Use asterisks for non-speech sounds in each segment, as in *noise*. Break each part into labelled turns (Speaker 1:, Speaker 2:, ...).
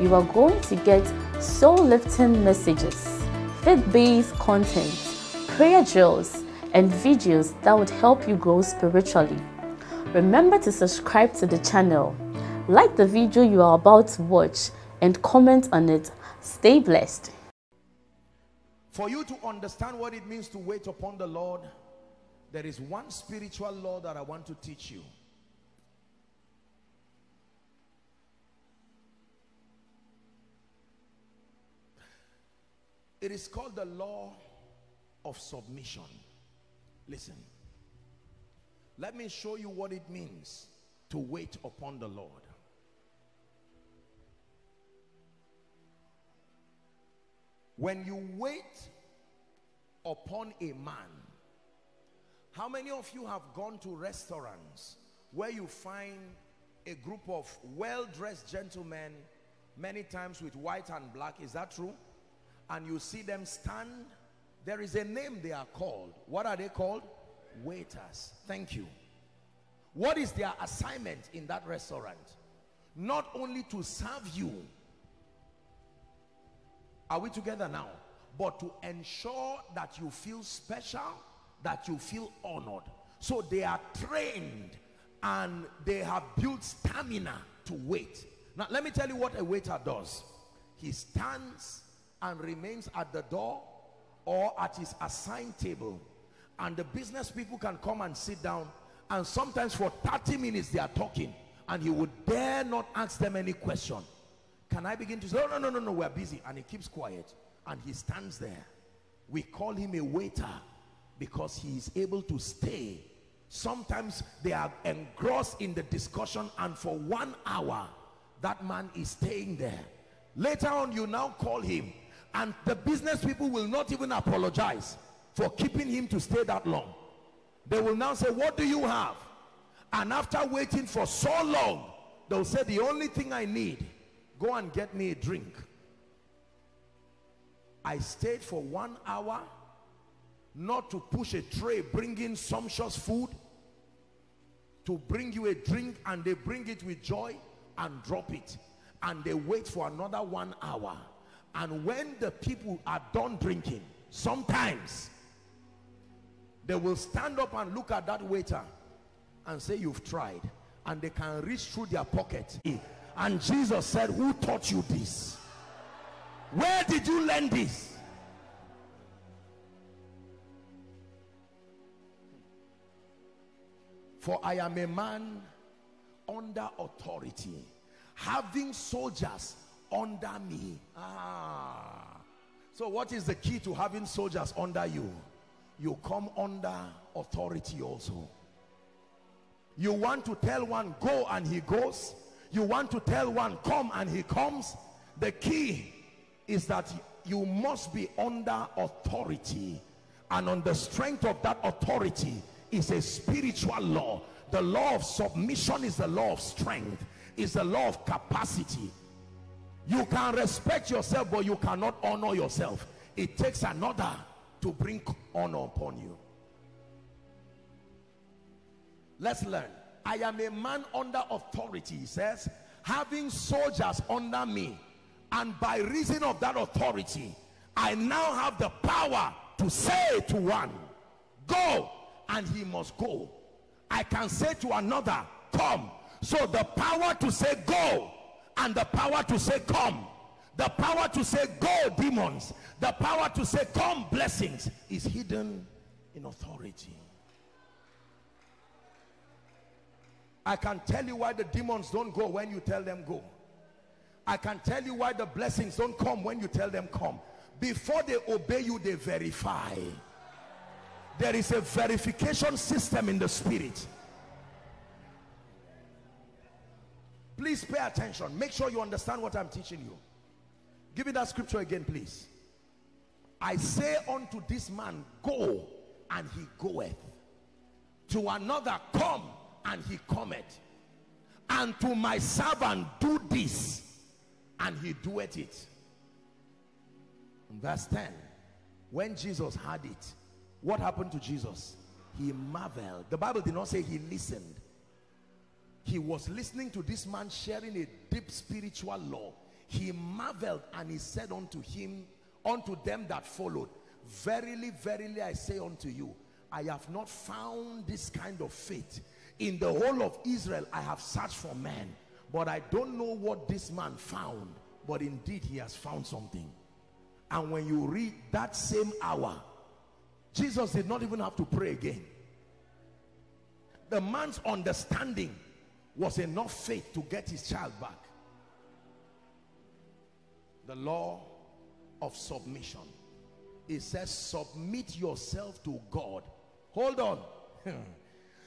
Speaker 1: you are going to get soul-lifting messages, faith-based content, prayer drills, and videos that would help you grow spiritually. Remember to subscribe to the channel, like the video you are about to watch, and comment on it. Stay blessed.
Speaker 2: For you to understand what it means to wait upon the Lord, there is one spiritual law that I want to teach you. It is called the law of submission. Listen. Let me show you what it means to wait upon the Lord. When you wait upon a man, how many of you have gone to restaurants where you find a group of well-dressed gentlemen, many times with white and black, is that true? And you see them stand there is a name they are called. What are they called? Waiters. Thank you. What is their assignment in that restaurant? Not only to serve you. Are we together now? But to ensure that you feel special, that you feel honored. So they are trained and they have built stamina to wait. Now let me tell you what a waiter does. He stands and remains at the door or at his assigned table. And the business people can come and sit down and sometimes for 30 minutes they are talking and he would dare not ask them any question. Can I begin to say no no no no no we're busy and he keeps quiet and he stands there. We call him a waiter because he is able to stay. Sometimes they are engrossed in the discussion and for one hour that man is staying there. Later on you now call him and the business people will not even apologize for keeping him to stay that long. They will now say what do you have? And after waiting for so long they'll say the only thing i need go and get me a drink. I stayed for one hour not to push a tray bringing sumptuous food to bring you a drink and they bring it with joy and drop it. And they wait for another one hour and when the people are done drinking, sometimes they will stand up and look at that waiter and say, you've tried. And they can reach through their pocket. And Jesus said, who taught you this? Where did you learn this? For I am a man under authority, having soldiers under me. Ah. So what is the key to having soldiers under you? You come under authority also. You want to tell one go and he goes. You want to tell one come and he comes. The key is that you must be under authority. And on the strength of that authority is a spiritual law. The law of submission is the law of strength. Is the law of capacity you can respect yourself, but you cannot honor yourself. It takes another to bring honor upon you. Let's learn. I am a man under authority, he says, having soldiers under me. And by reason of that authority, I now have the power to say to one, go, and he must go. I can say to another, come. So the power to say go and the power to say come. The power to say go demons. The power to say come blessings is hidden in authority. I can tell you why the demons don't go when you tell them go. I can tell you why the blessings don't come when you tell them come. Before they obey you they verify. There is a verification system in the spirit Please pay attention. Make sure you understand what I'm teaching you. Give me that scripture again, please. I say unto this man, Go, and he goeth. To another, Come, and he cometh. And to my servant, Do this, and he doeth it. verse 10 when Jesus had it, what happened to Jesus? He marveled. The Bible did not say he listened. He was listening to this man sharing a deep spiritual law. He marveled and he said unto him, unto them that followed, Verily, verily, I say unto you, I have not found this kind of faith. In the whole of Israel, I have searched for men, but I don't know what this man found. But indeed, he has found something. And when you read that same hour, Jesus did not even have to pray again. The man's understanding was enough faith to get his child back. The law of submission. It says, submit yourself to God. Hold on. *laughs*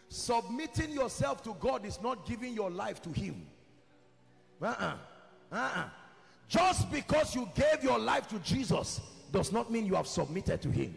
Speaker 2: Submitting yourself to God is not giving your life to him. Uh-uh. Uh-uh. Just because you gave your life to Jesus does not mean you have submitted to him.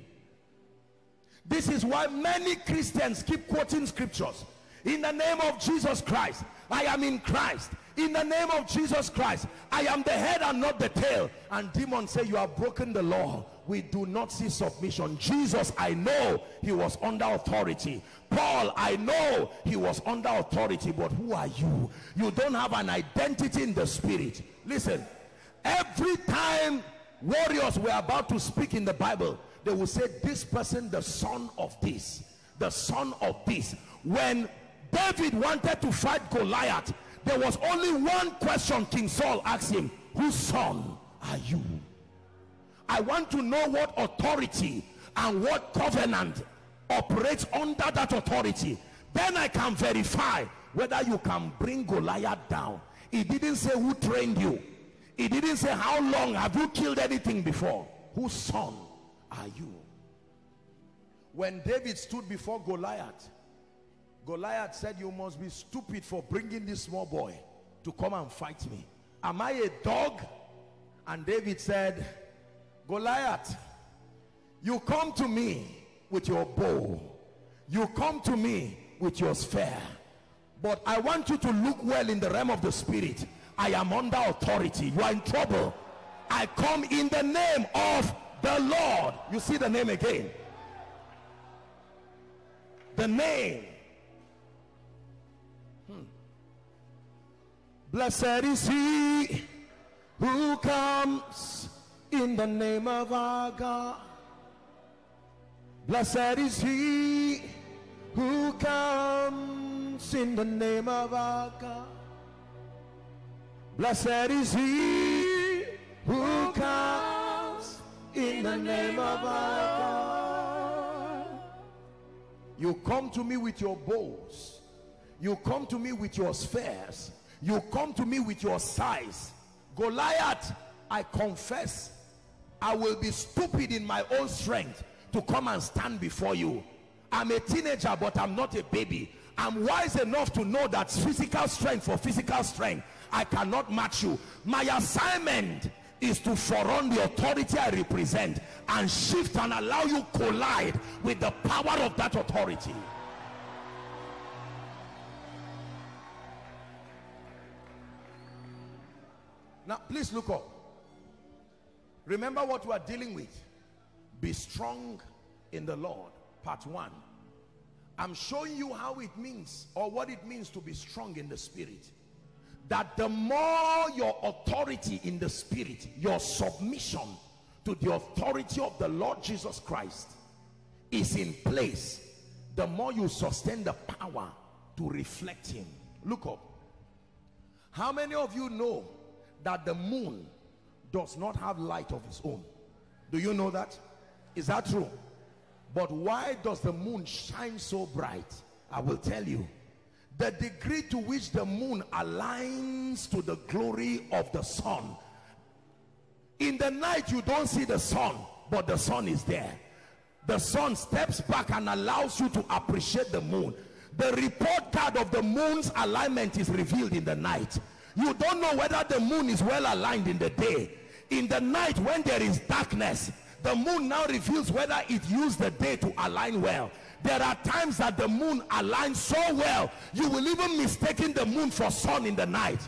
Speaker 2: This is why many Christians keep quoting scriptures. In the name of Jesus Christ, I am in Christ. In the name of Jesus Christ, I am the head and not the tail. And demons say, you have broken the law. We do not see submission. Jesus, I know he was under authority. Paul, I know he was under authority. But who are you? You don't have an identity in the spirit. Listen, Every time warriors were about to speak in the Bible, they would say, this person, the son of this, the son of this. When David wanted to fight Goliath, there was only one question King Saul asked him, whose son are you? I want to know what authority and what covenant operates under that authority. Then I can verify whether you can bring Goliath down. He didn't say who trained you. He didn't say, how long have you killed anything before? Whose son are you? When David stood before Goliath, Goliath said, you must be stupid for bringing this small boy to come and fight me. Am I a dog? And David said, Goliath, you come to me with your bow. You come to me with your spear. But I want you to look well in the realm of the spirit I am under authority. You are in trouble. I come in the name of the Lord. You see the name again. The name. Blessed is he who comes in the name of our God. Blessed is he who comes in the name of our God. Blessed is he who comes in the name of our God. You come to me with your bows. You come to me with your spears. You come to me with your size. Goliath, I confess, I will be stupid in my own strength to come and stand before you. I'm a teenager, but I'm not a baby. I'm wise enough to know that physical strength for physical strength I cannot match you. My assignment is to forerun the authority I represent and shift and allow you collide with the power of that authority. Now, please look up. Remember what we are dealing with. Be strong in the Lord. Part one. I'm showing you how it means or what it means to be strong in the spirit that the more your authority in the spirit, your submission to the authority of the Lord Jesus Christ is in place, the more you sustain the power to reflect him. Look up. How many of you know that the moon does not have light of its own? Do you know that? Is that true? But why does the moon shine so bright? I will tell you the degree to which the moon aligns to the glory of the sun in the night you don't see the sun but the sun is there the sun steps back and allows you to appreciate the moon the report card of the moon's alignment is revealed in the night you don't know whether the moon is well aligned in the day In the night when there is darkness, the moon now reveals whether it used the day to align well. There are times that the moon aligns so well, you will even mistaken the moon for sun in the night.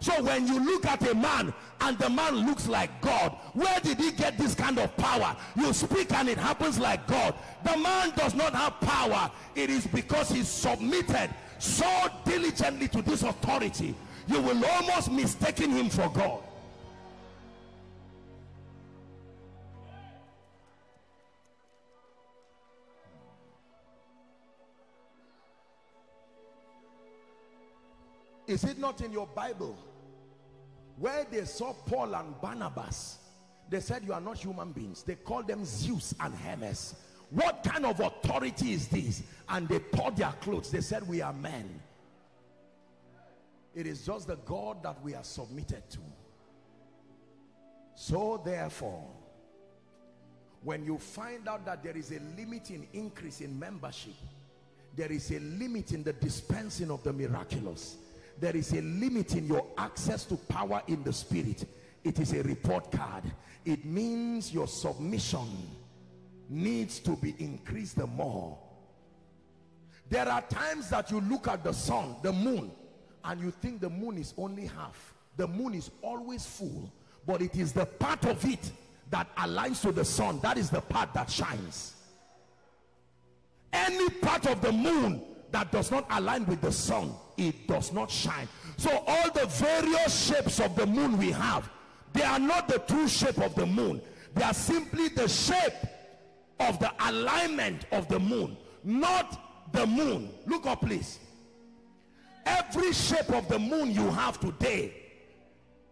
Speaker 2: So when you look at a man and the man looks like God, where did he get this kind of power? You speak and it happens like God. The man does not have power. It is because he submitted so diligently to this authority. You will almost mistaken him for God. Is it not in your Bible where they saw Paul and Barnabas? They said, You are not human beings. They called them Zeus and Hermes. What kind of authority is this? And they poured their clothes. They said, We are men. It is just the God that we are submitted to. So therefore, when you find out that there is a limit in increase in membership, there is a limit in the dispensing of the miraculous, there is a limit in your access to power in the spirit it is a report card it means your submission needs to be increased the more there are times that you look at the sun the moon and you think the moon is only half. The moon is always full but it is the part of it that aligns to the sun. That is the part that shines. Any part of the moon that does not align with the sun it does not shine. So all the various shapes of the moon we have they are not the true shape of the moon. They are simply the shape of the alignment of the moon not the moon. Look up please every shape of the moon you have today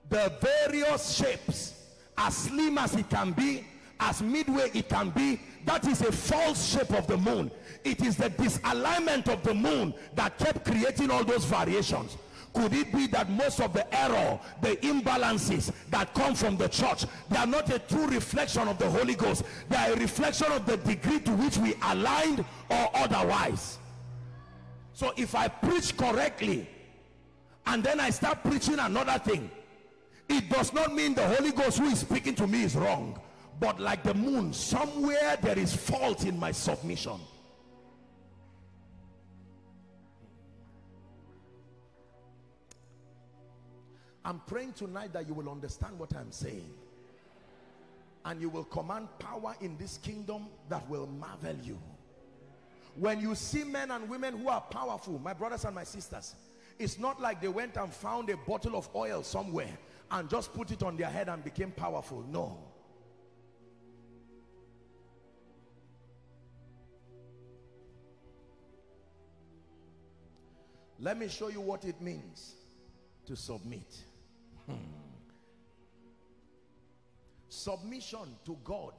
Speaker 2: the various shapes as slim as it can be as midway it can be that is a false shape of the moon. It is the disalignment of the moon that kept creating all those variations. Could it be that most of the error the imbalances that come from the church they are not a true reflection of the holy ghost. They are a reflection of the degree to which we aligned or otherwise so if i preach correctly and then i start preaching another thing it does not mean the holy ghost who is speaking to me is wrong. But like the moon somewhere there is fault in my submission. I'm praying tonight that you will understand what I'm saying. And you will command power in this kingdom that will marvel you when you see men and women who are powerful my brothers and my sisters it's not like they went and found a bottle of oil somewhere and just put it on their head and became powerful. No. Let me show you what it means to submit. Hmm. Submission to God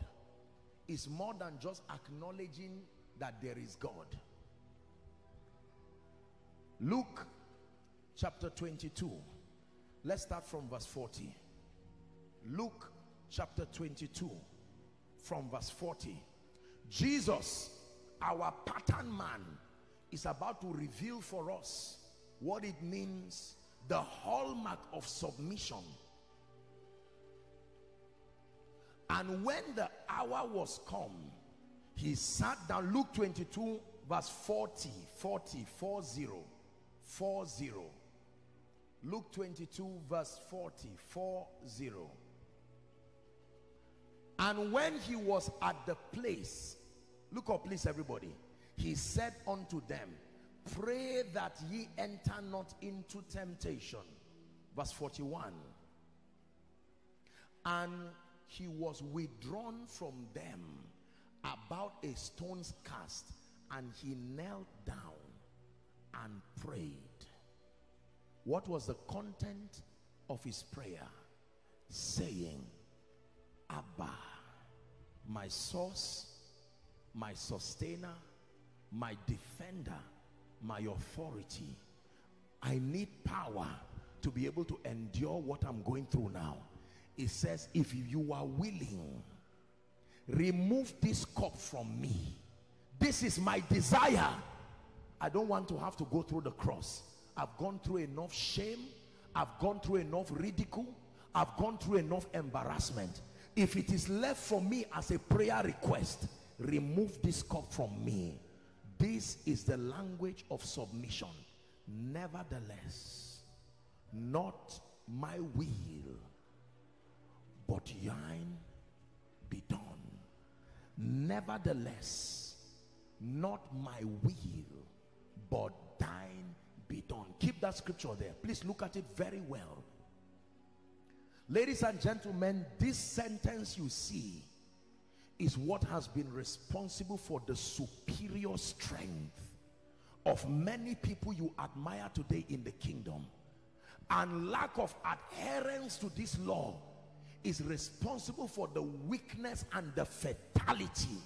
Speaker 2: is more than just acknowledging that there is God. Luke chapter 22. Let's start from verse 40. Luke chapter 22 from verse 40. Jesus, our pattern man, is about to reveal for us what it means the hallmark of submission and when the hour was come he sat down luke 22 verse 40 40 40 40 luke 22 verse 40 40 and when he was at the place look up please everybody. He said unto them pray that ye enter not into temptation. Verse 41 and he was withdrawn from them about a stone's cast and he knelt down and prayed. What was the content of his prayer? Saying abba my source my sustainer my defender my authority. I need power to be able to endure what I'm going through now. It says if you are willing remove this cup from me this is my desire I don't want to have to go through the cross I've gone through enough shame I've gone through enough ridicule I've gone through enough embarrassment. If it is left for me as a prayer request, remove this cup from me. This is the language of submission. Nevertheless, not my will, but thine be done. Nevertheless, not my will, but thine be done. Keep that scripture there. Please look at it very well. Ladies and gentlemen, this sentence you see is what has been responsible for the superior strength of many people you admire today in the kingdom. And lack of adherence to this law is responsible for the weakness and the fatality.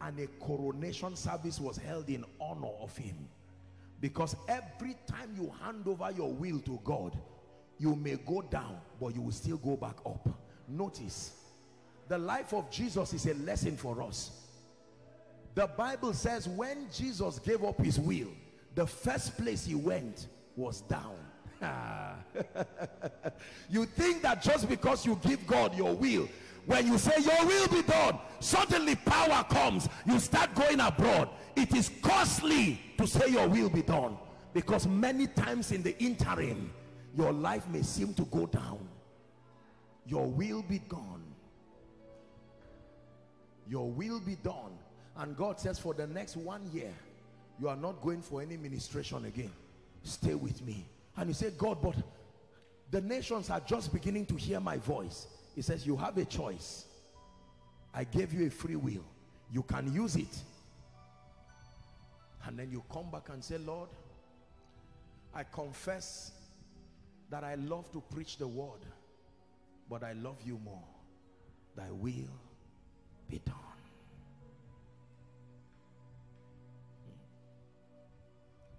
Speaker 2: And a coronation service was held in honor of him. Because every time you hand over your will to God, you may go down, but you will still go back up. Notice, the life of Jesus is a lesson for us. The Bible says when Jesus gave up his will, the first place he went was down. *laughs* you think that just because you give God your will, when you say your will be done, suddenly power comes. You start going abroad. It is costly to say your will be done because many times in the interim, your life may seem to go down. Your will be done. Your will be done. And God says for the next one year, you are not going for any ministration again. Stay with me. And you say, God, but the nations are just beginning to hear my voice. He says, you have a choice. I gave you a free will. You can use it. And then you come back and say, Lord, I confess that I love to preach the word, but I love you more. Thy will be done.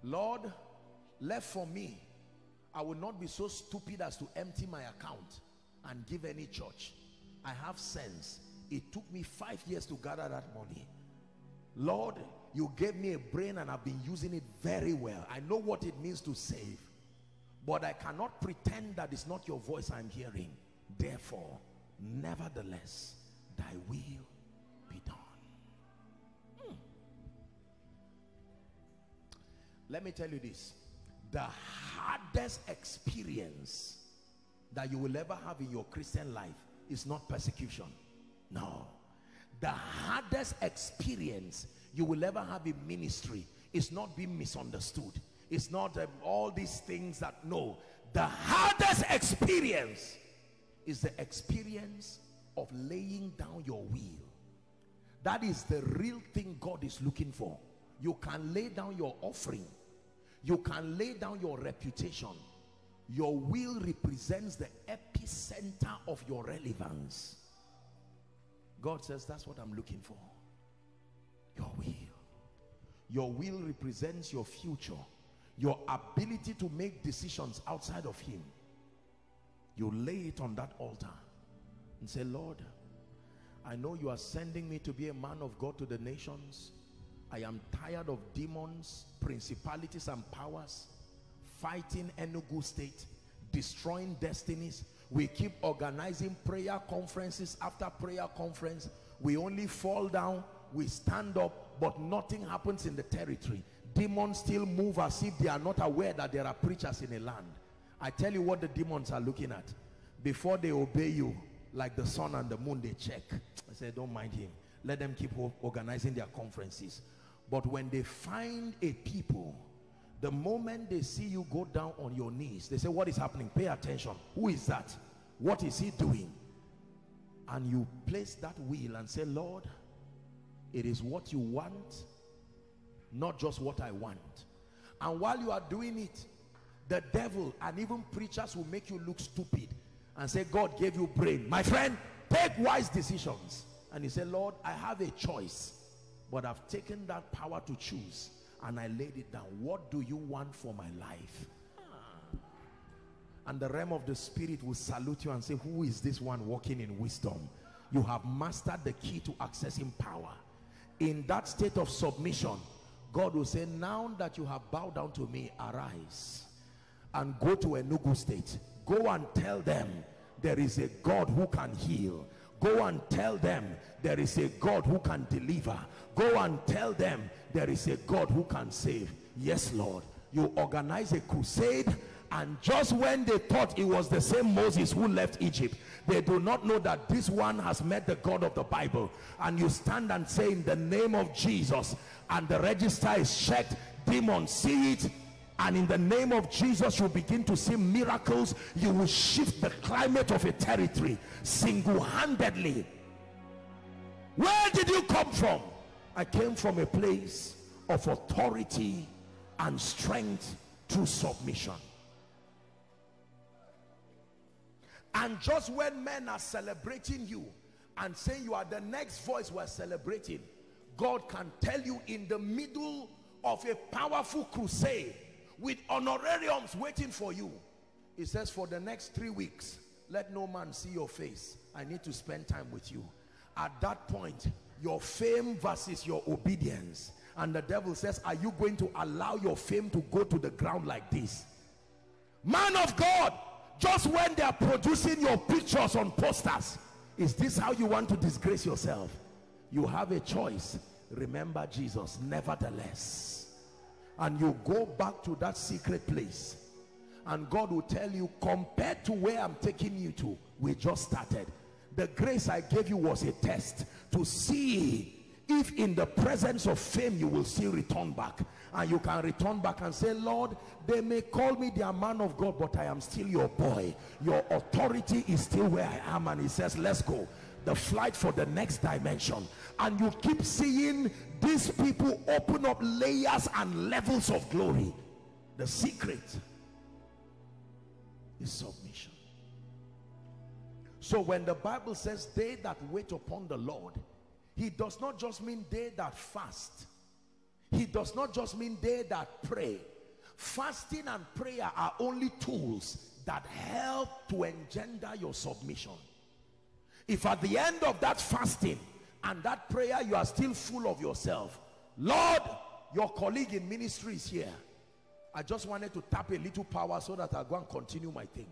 Speaker 2: Hmm. Lord, left for me, I will not be so stupid as to empty my account and give any church. I have sense. It took me five years to gather that money. Lord, you gave me a brain and I've been using it very well. I know what it means to save. But I cannot pretend that it's not your voice I'm hearing. Therefore, nevertheless, thy will be done. Hmm. Let me tell you this. The hardest experience that you will ever have in your Christian life is not persecution. No. The hardest experience you will ever have in ministry is not being misunderstood. It's not um, all these things that, no. The hardest experience is the experience of laying down your will. That is the real thing God is looking for. You can lay down your offering. You can lay down your reputation. Your will represents the epicenter of your relevance. God says, that's what I'm looking for. Your will. Your will represents your future your ability to make decisions outside of him you lay it on that altar and say lord i know you are sending me to be a man of god to the nations i am tired of demons principalities and powers fighting enugu state destroying destinies. We keep organizing prayer conferences after prayer conference. We only fall down we stand up but nothing happens in the territory. Demons still move as if they are not aware that there are preachers in a land. I tell you what the demons are looking at. Before they obey you like the sun and the moon they check. I say don't mind him. Let them keep organizing their conferences but when they find a people the moment they see you go down on your knees they say what is happening pay attention who is that what is he doing and you place that will and say lord it is what you want not just what I want. And while you are doing it, the devil and even preachers will make you look stupid and say, God gave you brain. My friend, take wise decisions. And he said, Lord, I have a choice, but I've taken that power to choose and I laid it down. What do you want for my life? And the realm of the spirit will salute you and say, who is this one walking in wisdom? You have mastered the key to accessing power. In that state of submission, God will say, now that you have bowed down to me, arise. and go to Enugu state go and tell them there is a God who can heal go and tell them there is a God who can deliver. Go and tell them there is a God who can save. Yes Lord. You organize a crusade and just when they thought it was the same Moses who left Egypt they do not know that this one has met the God of the Bible. And you stand and say in the name of Jesus and the register is checked demons see it and in the name of Jesus you begin to see miracles. You will shift the climate of a territory single-handedly. Where did you come from? I came from a place of authority and strength through submission. And just when men are celebrating you and saying you are the next voice we're celebrating God can tell you in the middle of a powerful crusade with honorariums waiting for you. He says for the next three weeks let no man see your face. I need to spend time with you. At that point your fame versus your obedience. And the devil says are you going to allow your fame to go to the ground like this? Man of God just when they are producing your pictures on posters is this how you want to disgrace yourself? You have a choice. Remember Jesus nevertheless and you go back to that secret place. And God will tell you compared to where I'm taking you to we just started. The grace I gave you was a test to see if in the presence of fame you will still return back. And you can return back and say lord they may call me their man of god but i am still your boy. Your authority is still where i am. And he says let's go the flight for the next dimension. And you keep seeing these people open up layers and levels of glory. The secret is submission. So when the bible says they that wait upon the lord he does not just mean they that fast. He does not just mean they that pray. Fasting and prayer are only tools that help to engender your submission if at the end of that fasting and that prayer you are still full of yourself lord your colleague in ministry is here. I just wanted to tap a little power so that i go and continue my thing.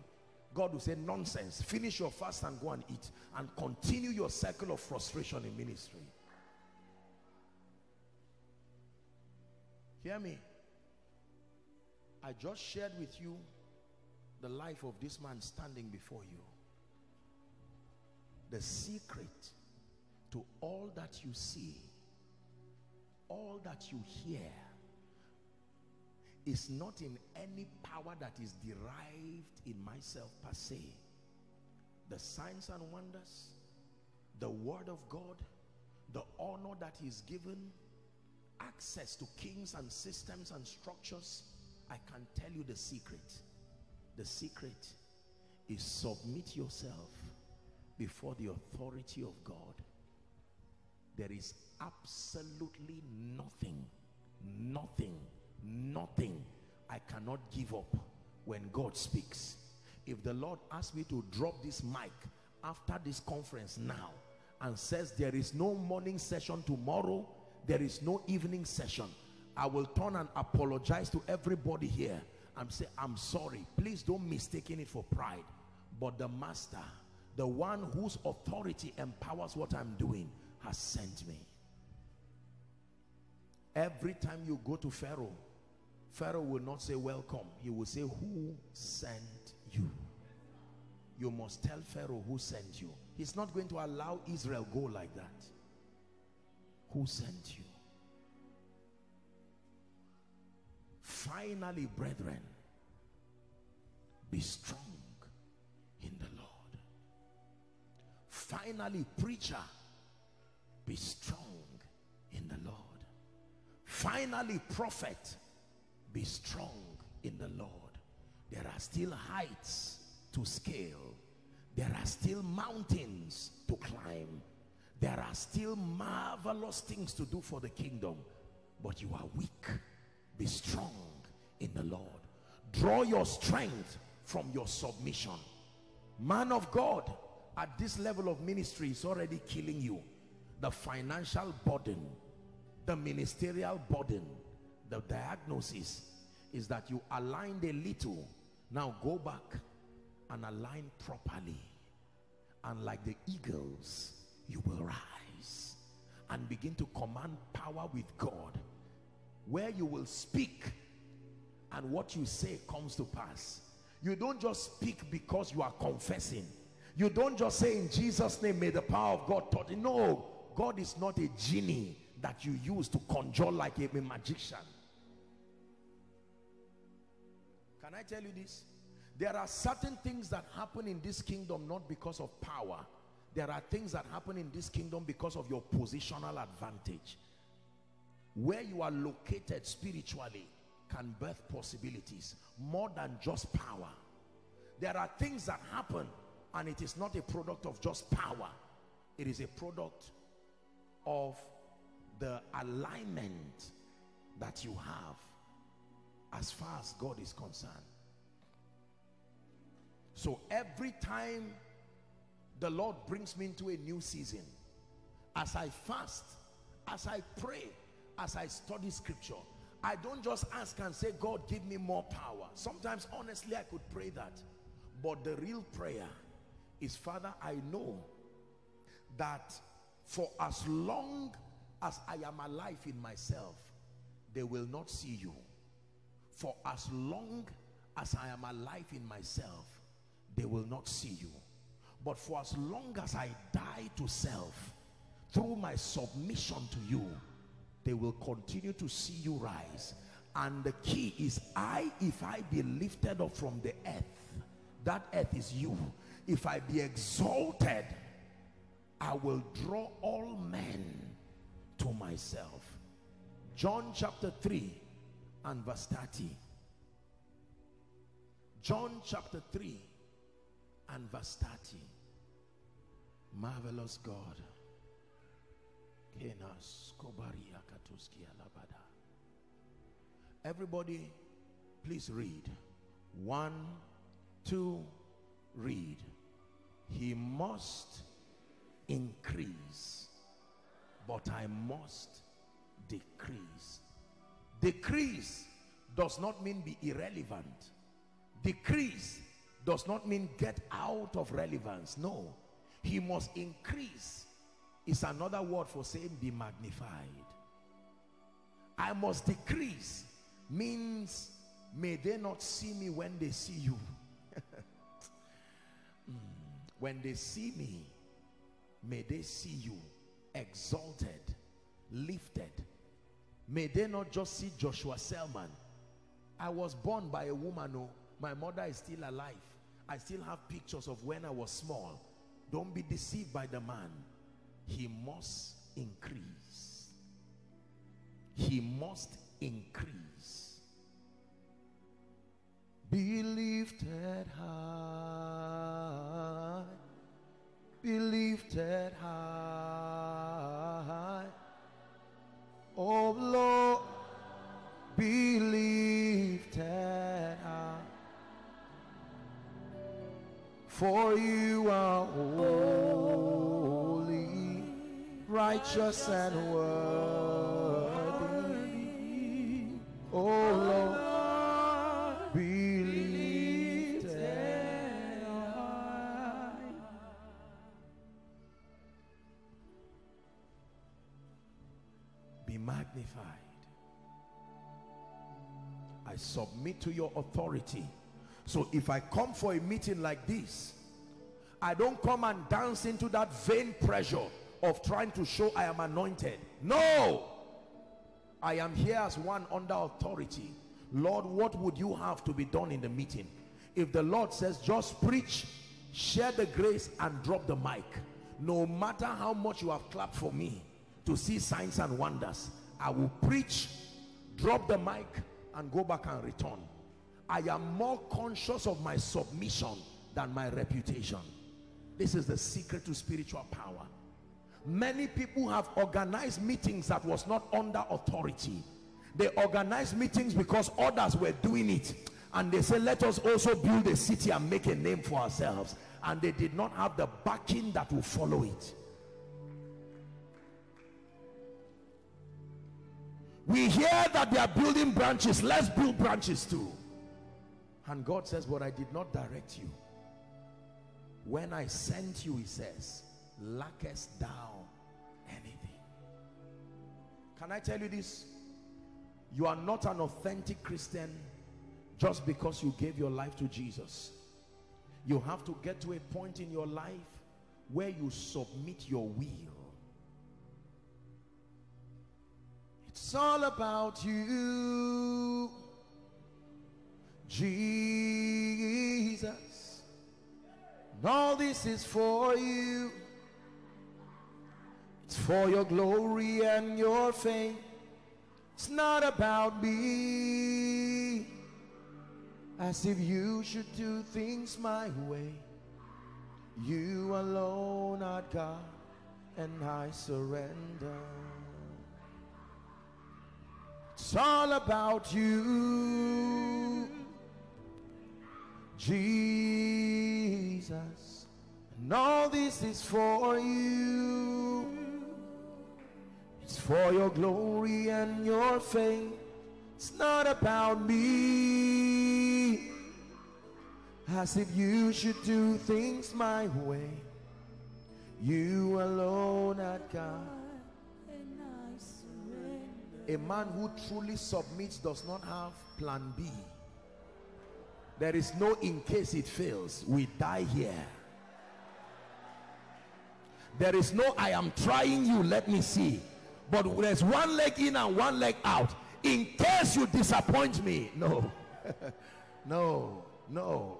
Speaker 2: God will say nonsense. Finish your fast and go and eat and continue your cycle of frustration in ministry. Hear me. I just shared with you the life of this man standing before you the secret to all that you see all that you hear is not in any power that is derived in myself per se. The signs and wonders the word of God the honor that is given access to kings and systems and structures I can tell you the secret. The secret is submit yourself before the authority of God there is absolutely nothing nothing nothing I cannot give up when God speaks. If the Lord asks me to drop this mic after this conference now and says there is no morning session tomorrow there is no evening session I will turn and apologize to everybody here and say I'm sorry. Please don't mistaken it for pride. But the master the one whose authority empowers what I'm doing has sent me. Every time you go to Pharaoh Pharaoh will not say welcome. He will say who sent you? You must tell Pharaoh who sent you. He's not going to allow Israel go like that. Who sent you? Finally brethren be strong finally preacher be strong in the Lord. Finally prophet be strong in the Lord. There are still heights to scale. There are still mountains to climb. There are still marvelous things to do for the kingdom. But you are weak. Be strong in the Lord. Draw your strength from your submission. Man of God at this level of ministry is already killing you the financial burden the ministerial burden the diagnosis is that you aligned a little Now go back and align properly. And like the eagles, you will rise and begin to command power with God. Where you will speak and what you say comes to pass. You don't just speak because you are confessing. You don't just say in Jesus' name, may the power of God touch. No, God is not a genie that you use to conjure like a, a magician. Can I tell you this? There are certain things that happen in this kingdom not because of power. There are things that happen in this kingdom because of your positional advantage. Where you are located spiritually can birth possibilities more than just power. There are things that happen and it is not a product of just power. It is a product of the alignment that you have as far as God is concerned. So every time the Lord brings me into a new season, as I fast, as I pray, as I study scripture, I don't just ask and say, God, give me more power. Sometimes, honestly, I could pray that. But the real prayer is, Father, I know that for as long as I am alive in myself, they will not see you. For as long as I am alive in myself, they will not see you. But for as long as I die to self, through my submission to you, they will continue to see you rise. And the key is I, if I be lifted up from the earth, that earth is you. If I be exalted, I will draw all men to myself. John chapter 3 and verse 30. John chapter 3 and verse 30. Marvelous God. Everybody, please read. One, two, read. He must increase, but I must decrease. Decrease does not mean be irrelevant. Decrease does not mean get out of relevance. No. He must increase is another word for saying be magnified. I must decrease means may they not see me when they see you. When they see me, may they see you exalted, lifted. May they not just see Joshua Selman. I was born by a woman who, oh, my mother is still alive. I still have pictures of when I was small. Don't be deceived by the man he must increase. He must increase. Be lifted high. Be lifted high. Oh Lord, be lifted high. For you are holy righteous and worthy. Oh Lord, submit to your authority. So if I come for a meeting like this, I don't come and dance into that vain pressure of trying to show I am anointed. No! I am here as one under authority. Lord, what would you have to be done in the meeting? If the Lord says, just preach, share the grace and drop the mic. No matter how much you have clapped for me to see signs and wonders, I will preach, drop the mic and go back and return. I am more conscious of my submission than my reputation. This is the secret to spiritual power. Many people have organized meetings that was not under authority. They organized meetings because others were doing it. And they said let us also build a city and make a name for ourselves. And they did not have the backing that will follow it we hear that they are building branches let's build branches too And God says, but I did not direct you. When I sent you, he says, lackest thou anything? Can I tell you this? You are not an authentic Christian just because you gave your life to Jesus. You have to get to a point in your life where you submit your will. It's all about you, Jesus. And all this is for you. It's for your glory and your fame. It's not about me. As if you should do things my way. You alone are God, and I surrender. It's all about you, Jesus. And all this is for you. It's for your glory and your fame. It's not about me. As if you should do things my way. You alone are God. A man who truly submits does not have plan B. There is no in case it fails. We die here. There is no I am trying you, let me see. But there's one leg in and one leg out in case you disappoint me. No, *laughs* no, no,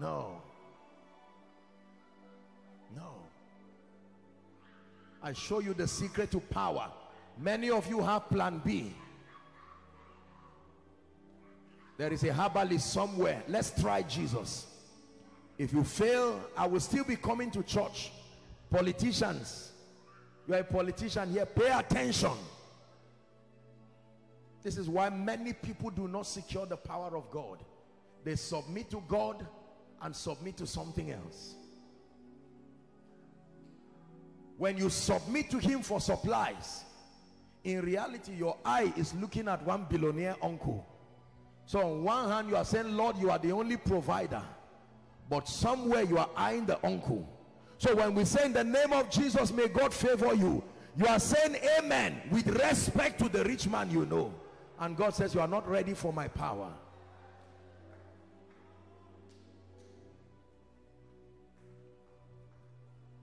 Speaker 2: no, no. I show you the secret to power. Many of you have plan B. There is a herbalist somewhere. Let's try Jesus. If you fail, I will still be coming to church. Politicians, you are a politician here, pay attention. This is why many people do not secure the power of God. They submit to God and submit to something else. When you submit to him for supplies, in reality, your eye is looking at one billionaire uncle. So on one hand, you are saying, Lord, you are the only provider. But somewhere you are eyeing the uncle. So when we say in the name of Jesus, may God favor you. You are saying amen with respect to the rich man you know. And God says, you are not ready for my power.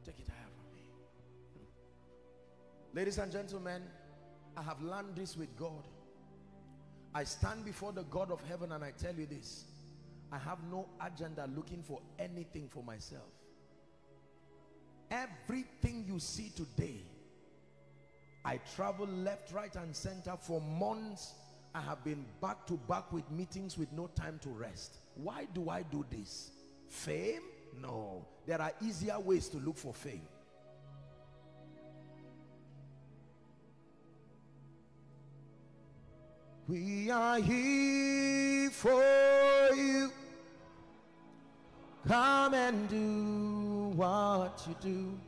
Speaker 2: Take it higher from me. Ladies and gentlemen, I have learned this with God. I stand before the God of heaven and I tell you this. I have no agenda looking for anything for myself. Everything you see today, I travel left, right, and center for months I have been back to back with meetings with no time to rest. Why do I do this? Fame? No. There are easier ways to look for fame. We are here for you. Come and do what you do.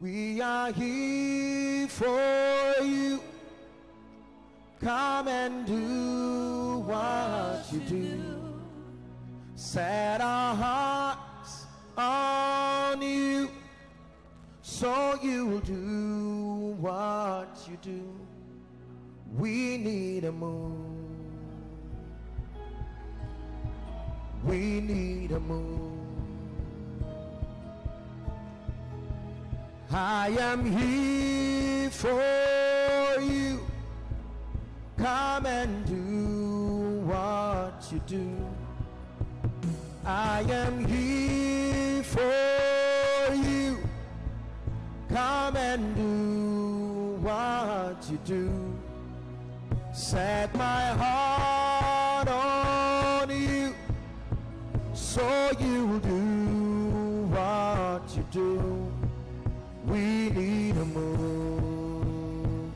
Speaker 2: We are here for you. Come and do what you do. Set our hearts on you. So you'll do what you do. We need a move. We need a move. I am here for you. Come and do what you do. I am here for you. Come and do what you do. Set my heart on you so you'll do what you do. We need a move.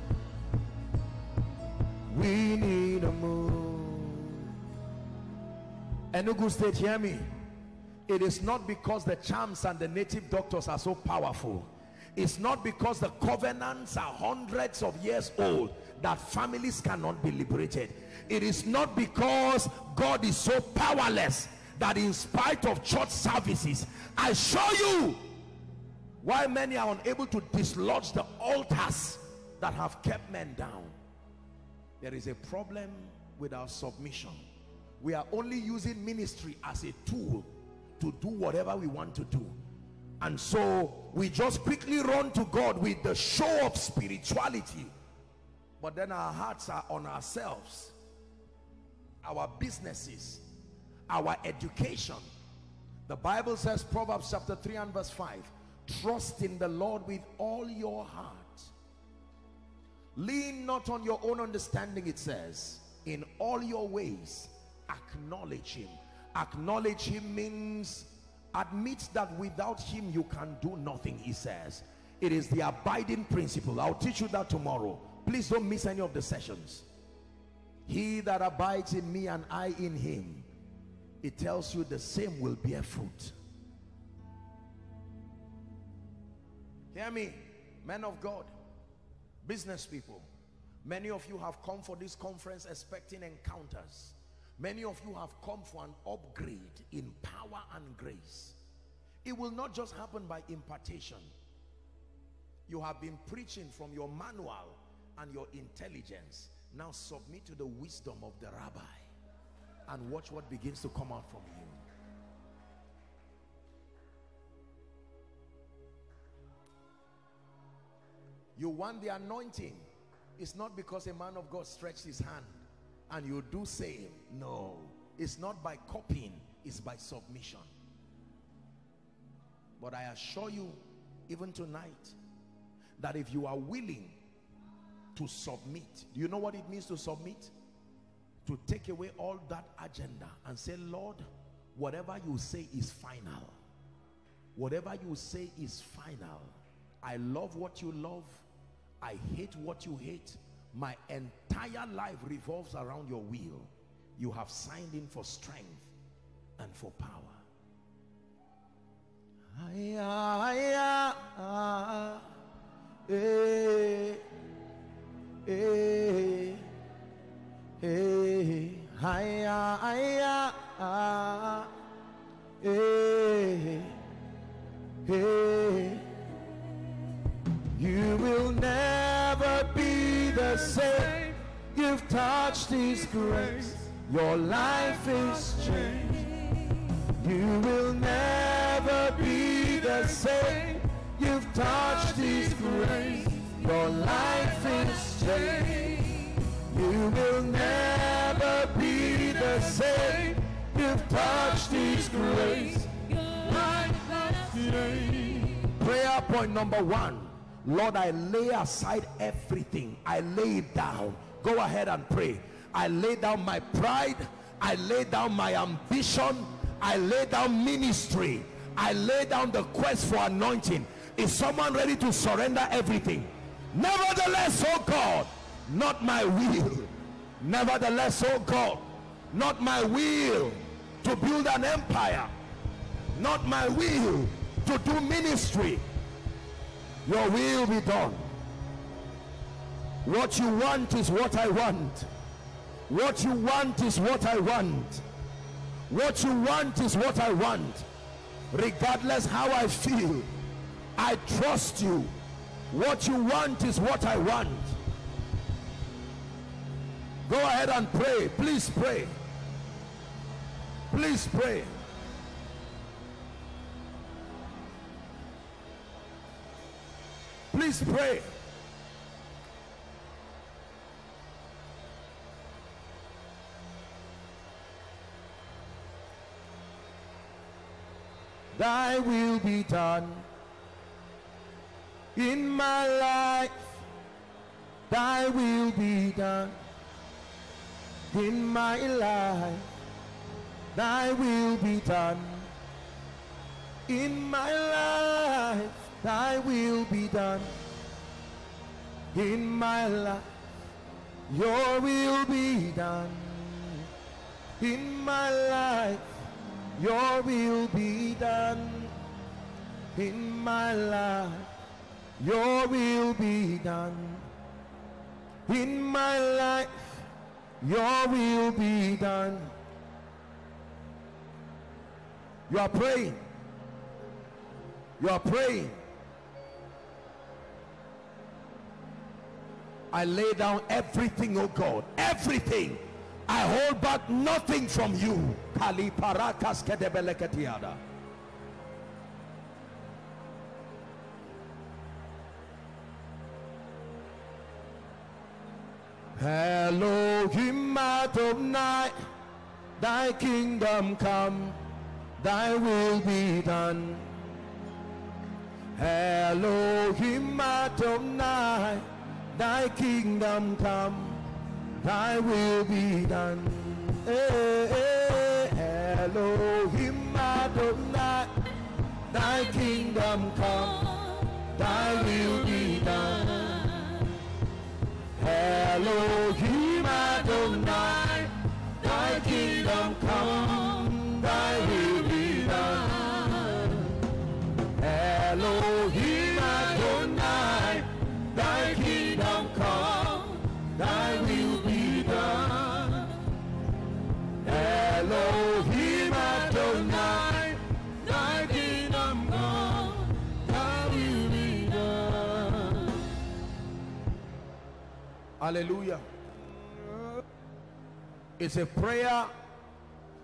Speaker 2: We need a move. Enugu State, hear me. It is not because the charms and the native doctors are so powerful. It's not because the covenants are hundreds of years old that families cannot be liberated. It is not because God is so powerless that in spite of church services, I show you why many are unable to dislodge the altars that have kept men down. There is a problem with our submission. We are only using ministry as a tool to do whatever we want to do. And so we just quickly run to God with the show of spirituality. But then our hearts are on ourselves, our businesses, our education. The Bible says, Proverbs chapter 3 and verse 5, trust in the Lord with all your heart. Lean not on your own understanding, it says. In all your ways, acknowledge him. Acknowledge him means admit that without him you can do nothing, he says. It is the abiding principle. I'll teach you that tomorrow. Please don't miss any of the sessions. He that abides in me and I in him, it tells you the same will bear fruit. Hear me, men of God, business people. Many of you have come for this conference expecting encounters. Many of you have come for an upgrade in power and grace. It will not just happen by impartation. You have been preaching from your manual and your intelligence. Now submit to the wisdom of the rabbi and watch what begins to come out from you. You want the anointing. It's not because a man of God stretched his hand and you do same. No. It's not by copying. It's by submission. But I assure you, even tonight, that if you are willing to submit, do you know what it means to submit? To take away all that agenda and say, Lord, whatever you say is final. Whatever you say is final. I love what you love. I hate what you hate. My entire life revolves around your will. You have signed in for strength and for power. Eh, eh, eh, you will never be the same. You've touched His grace. Your life is changed. You will never be the same. You've touched His grace. Your life is You will never be the same. You've touched His grace. Prayer point number one. Lord, I lay aside everything. I lay it down. Go ahead and pray. I lay down my pride. I lay down my ambition. I lay down ministry. I lay down the quest for anointing. Is someone ready to surrender everything? Nevertheless, oh God, not my will. Nevertheless, oh God, not my will to build an empire. Not my will to do ministry. Your will be done. What you want is what I want. What you want is what I want. What you want is what I want. Regardless how I feel, I trust you. What you want is what I want. Go ahead and pray. Please pray. Please pray. Please pray. Thy will be done in my life. Thy will be done in my life. Thy will be done in my life. Thy will be done in my life. Your will be done in my life. Your will be done in my life. Your will be done in my life. Your will be done. You are praying. You are praying. I lay down everything oh God everything. I hold back nothing from you Elohim Adonai, thy kingdom come, thy will be done. Elohim Adonai, thy kingdom come, thy will be done. Eh, eh, eh. Hey, hey, Adonai, thy kingdom come, thy will be done. Elohim Adonai, thy kingdom come, thy will be done. Elohim Hallelujah. It's a prayer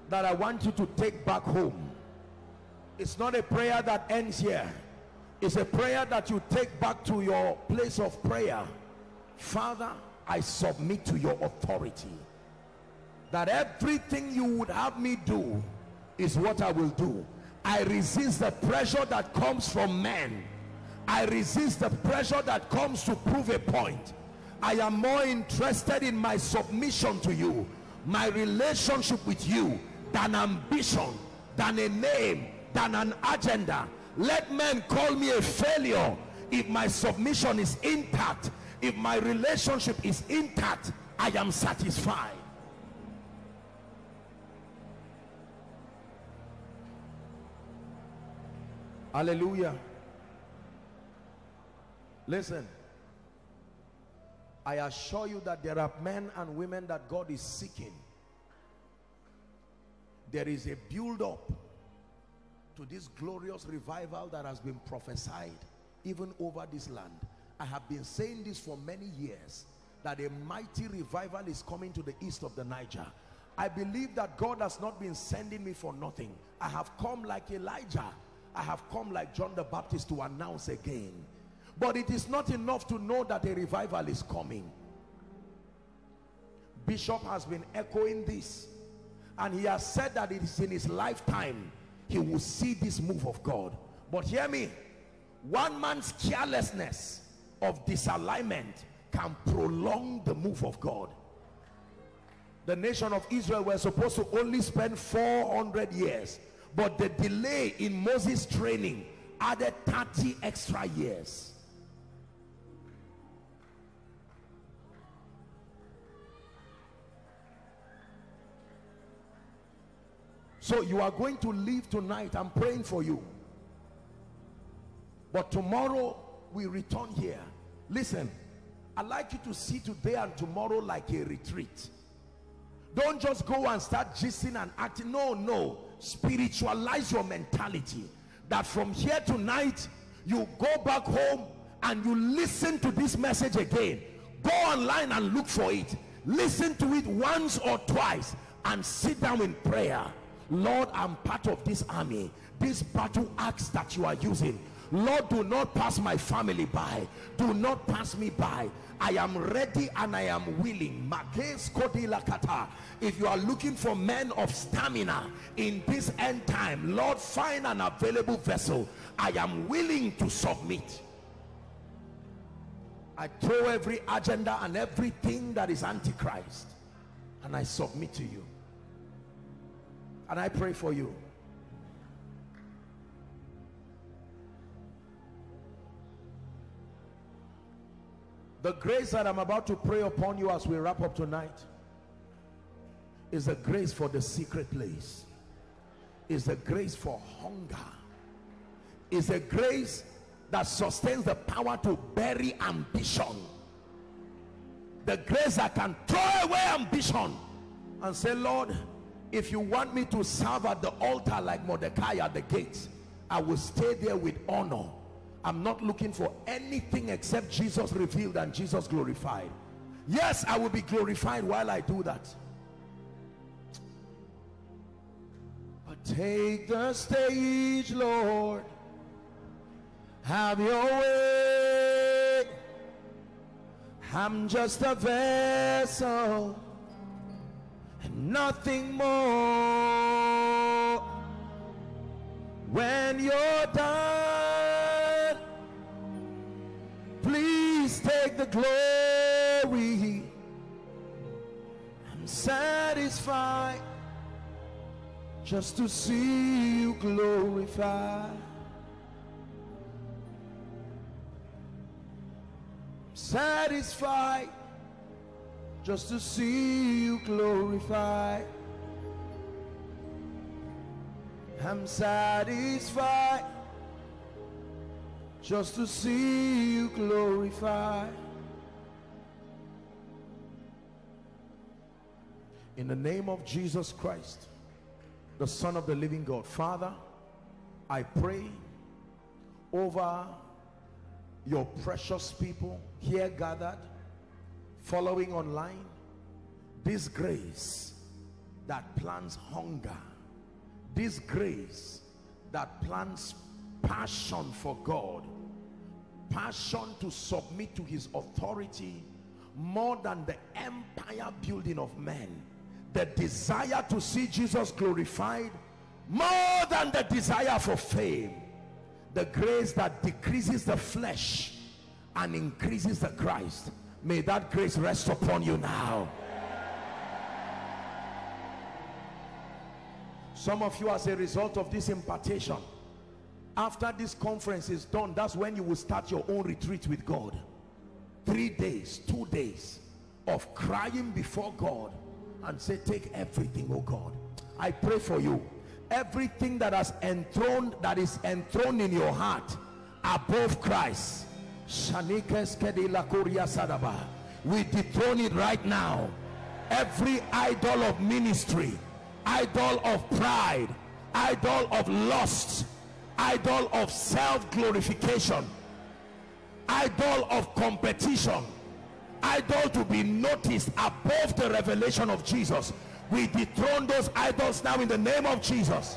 Speaker 2: that I want you to take back home. It's not a prayer that ends here. It's a prayer that you take back to your place of prayer. Father, I submit to your authority. That everything you would have me do is what I will do. I resist the pressure that comes from men. I resist the pressure that comes to prove a point. I am more interested in my submission to you, my relationship with you, than ambition, than a name, than an agenda. Let men call me a failure if my submission is intact, if my relationship is intact, I am satisfied. Hallelujah. Listen. I assure you that there are men and women that God is seeking. There is a build-up to this glorious revival that has been prophesied even over this land. I have been saying this for many years that a mighty revival is coming to the east of the Niger. I believe that God has not been sending me for nothing. I have come like Elijah. I have come like John the Baptist to announce again. But it is not enough to know that a revival is coming. Bishop has been echoing this. And he has said that it is in his lifetime he will see this move of God. But hear me. One man's carelessness of disalignment can prolong the move of God. The nation of Israel were supposed to only spend 400 years. But the delay in Moses' training added 30 extra years. So you are going to leave tonight. I'm praying for you. But tomorrow we return here. Listen, I'd like you to see today and tomorrow like a retreat. Don't just go and start gisting and acting. No, no. Spiritualize your mentality. That from here tonight, you go back home and you listen to this message again. Go online and look for it. Listen to it once or twice and sit down in prayer Lord, I'm part of this army. This battle axe that you are using. Lord, do not pass my family by. Do not pass me by. I am ready and I am willing. If you are looking for men of stamina in this end time, Lord, find an available vessel. I am willing to submit. I throw every agenda and everything that is antichrist and I submit to you. And I pray for you. The grace that I'm about to pray upon you as we wrap up tonight is the grace for the secret place. Is the grace for hunger. Is a grace that sustains the power to bury ambition the grace that can throw away ambition and say lord if you want me to serve at the altar like mordecai at the gates i will stay there with honor. I'm not looking for anything except jesus revealed and jesus glorified. Yes i will be glorified while i do that. But take the stage lord. Have your way. I'm just a vessel nothing more. When you're done please take the glory. I'm satisfied just to see you glorified. Satisfied just to see you glorified. I'm satisfied just to see you glorified. In the name of Jesus Christ, the Son of the living God, Father, I pray over your precious people here gathered following online. This grace that plants hunger. This grace that plants passion for God. Passion to submit to his authority more than the empire building of men. The desire to see Jesus glorified more than the desire for fame. The grace that decreases the flesh and increases the Christ may that grace rest upon you now. Some of you as a result of this impartation after this conference is done that's when you will start your own retreat with God. Three days two days of crying before God and say take everything oh God. I pray for you. Everything that has enthroned that is enthroned in your heart above Christ we dethrone it right now. Every idol of ministry idol of pride idol of lust idol of self-glorification idol of competition idol to be noticed above the revelation of Jesus. We dethrone those idols now in the name of Jesus.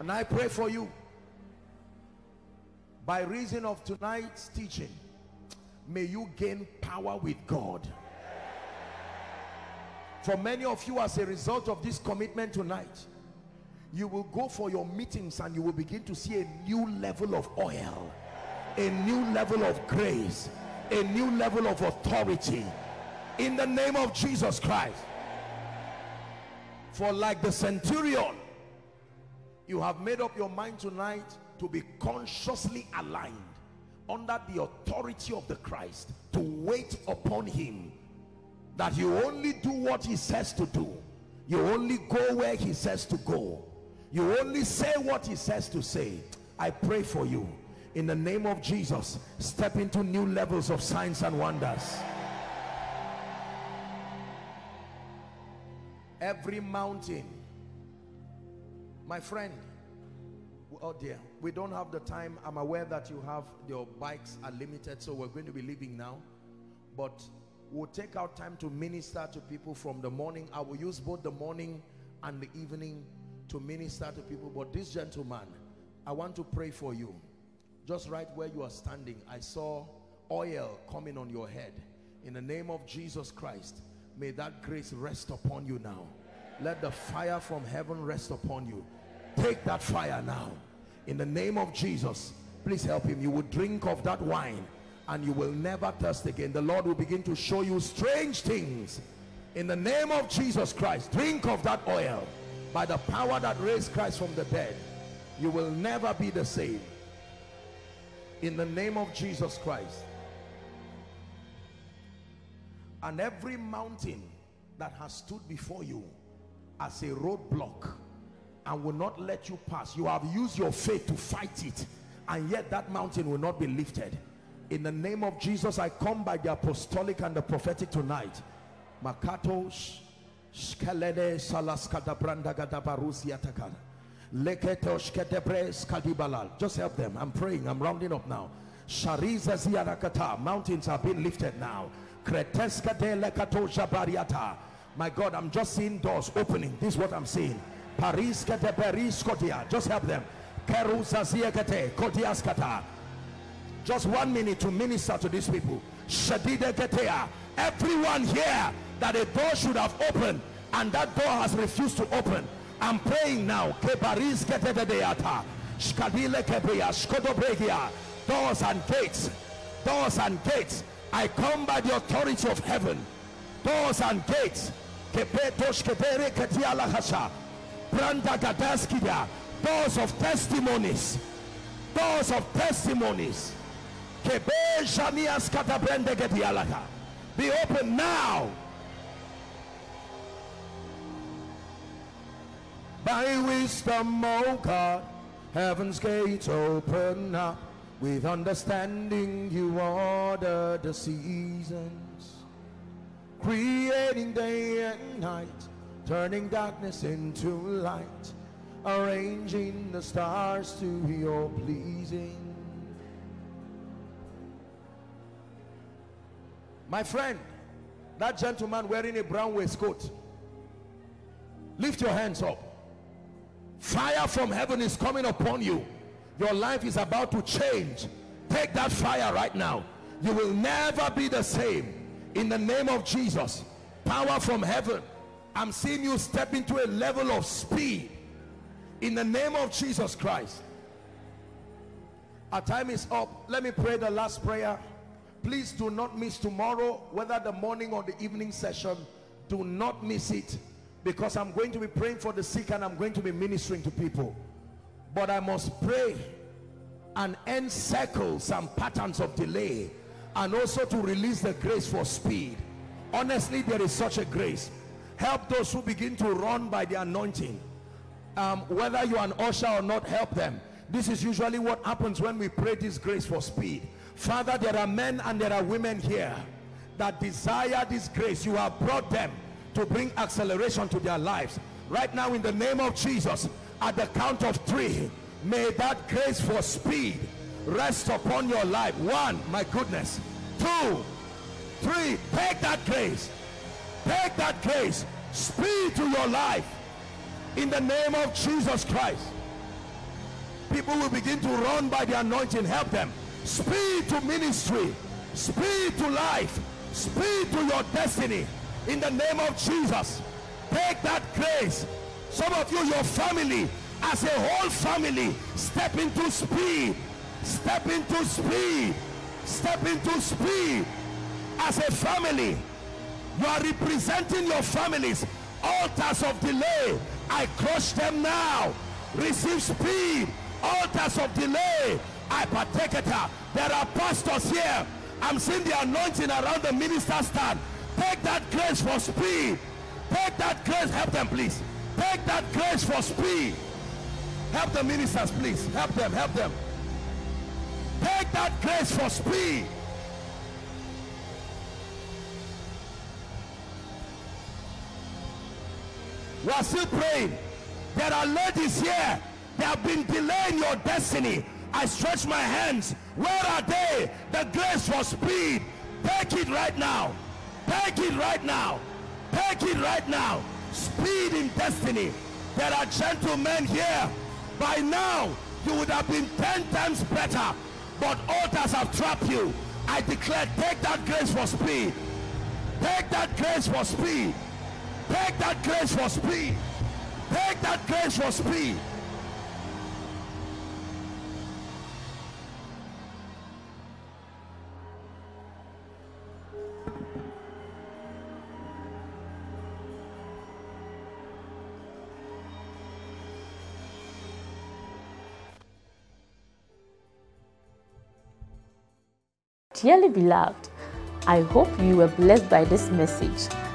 Speaker 2: And I pray for you by reason of tonight's teaching may you gain power with God. For many of you as a result of this commitment tonight you will go for your meetings and you will begin to see a new level of oil a new level of grace a new level of authority. In the name of Jesus Christ. For like the centurion you have made up your mind tonight to be consciously aligned under the authority of the Christ to wait upon him. That you only do what he says to do. You only go where he says to go. You only say what he says to say. I pray for you. In the name of Jesus step into new levels of signs and wonders. Every mountain my friend oh dear. We don't have the time. I'm aware that you have your bikes are limited so we're going to be leaving now. But we'll take our time to minister to people from the morning. I will use both the morning and the evening to minister to people. But this gentleman i want to pray for you. Just right where you are standing i saw oil coming on your head. In the name of jesus christ may that grace rest upon you now. Let the fire from heaven rest upon you. Take that fire now in the name of Jesus please help him. You will drink of that wine and you will never thirst again. The Lord will begin to show you strange things. In the name of Jesus Christ drink of that oil. By the power that raised Christ from the dead you will never be the same. In the name of Jesus Christ. And every mountain that has stood before you as a roadblock and will not let you pass. You have used your faith to fight it, and yet that mountain will not be lifted. In the name of Jesus, I come by the apostolic and the prophetic tonight. Makatos, Skelede Salaskada Branda Gadabarusia Takara. Leketosh Kedebres Kadibalal. Just help them. I'm praying. I'm rounding up now. Shariza Ziarakata. Mountains are being lifted now. Kreteska de Lekatosha Bariata. My God, I'm just seeing doors opening. This is what I'm seeing. Paris Kete Paris Kodia. Just help them. Kodiaskata. Just one minute to minister to these people. Shadida Ketea. Everyone here that a door should have opened and that door has refused to open. I'm praying now. Kebaris Ketedeata. Shkadile Kebria. Shkodobregia. Doors and gates. Doors and gates. I come by the authority of heaven. Doors and gates. Kepetosh Kebere Ketiala Hasha. Doors of testimonies. Doors of testimonies. Be open now. By wisdom, O God, heaven's gates open up. With understanding, you order the seasons, creating day and night, turning darkness into light, arranging the stars to your pleasing. My friend, that gentleman wearing a brown waistcoat, lift your hands up. Fire from heaven is coming upon you. Your life is about to change. Take that fire right now. You will never be the same. In the name of Jesus, power from heaven. I'm seeing you step into a level of speed. In the name of Jesus Christ. Our time is up. Let me pray the last prayer. Please do not miss tomorrow, whether the morning or the evening session. Do not miss it because I'm going to be praying for the sick and I'm going to be ministering to people. But I must pray and end circles and patterns of delay and also to release the grace for speed. Honestly, there is such a grace. Help those who begin to run by the anointing. Um, whether you're an usher or not, help them. This is usually what happens when we pray this grace for speed. Father, there are men and there are women here that desire this grace. You have brought them to bring acceleration to their lives. Right now, in the name of Jesus, at the count of three, may that grace for speed rest upon your life. One, my goodness. Two, three, take that grace. Take that grace. Speed to your life. In the name of Jesus Christ. People will begin to run by the anointing. Help them. Speed to ministry. Speed to life. Speed to your destiny. In the name of Jesus. Take that grace. Some of you, your family, as a whole family, step into speed. Step into speed. Step into speed. As a family, you are representing your families. Altars of delay, I crush them now. Receive speed. Altars of delay, I partake it. There are pastors here. I'm seeing the anointing around the minister's stand. Take that grace for speed. Take that grace. Help them, please. Take that grace for speed. Help the ministers, please. Help them. Help them. Take that grace for speed. We are still praying. There are ladies here. They have been delaying your destiny. I stretch my hands. Where are they? The grace for speed. Take it right now. Take it right now. Take it right now. Speed in destiny. There are gentlemen here. By now, you would have been 10 times better. But altars have trapped you. I declare, take that grace for speed. Take that grace for speed. Take that grace for speed. Take that grace for speed.
Speaker 1: Dearly beloved, I hope you were blessed by this message.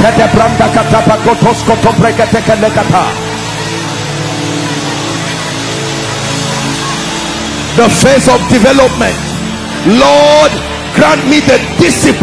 Speaker 2: Kata branda. Kate branda koto brekete kele. The phase of development. Lord, grant me the discipline.